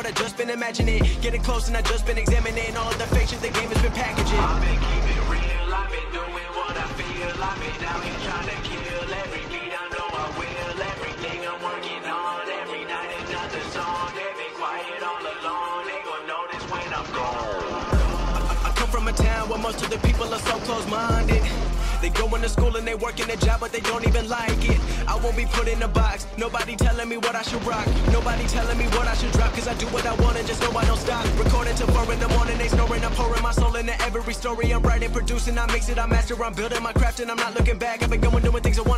what I just been imagining. Getting close, and I just been examining all of the shit the game has been packaging. I've been keeping real, I've been doing what I feel. I've been out here trying to kill every beat. I know I will. Everything I'm working on, every night another song. They've been quiet all along. They gon' notice when I'm gone. I come from a town where most of the people are so close-minded. They go into school and they work in a job, but they don't even like it. I won't be put in a box. Nobody telling me what I should rock. Nobody telling me what I should drop. Cause I do what I want and just know I don't stop. Recording till four in the morning, they snoring. I'm pouring my soul into every story I'm writing, producing. I mix it, I master. I'm building my craft and I'm not looking back. I've been going doing things I want.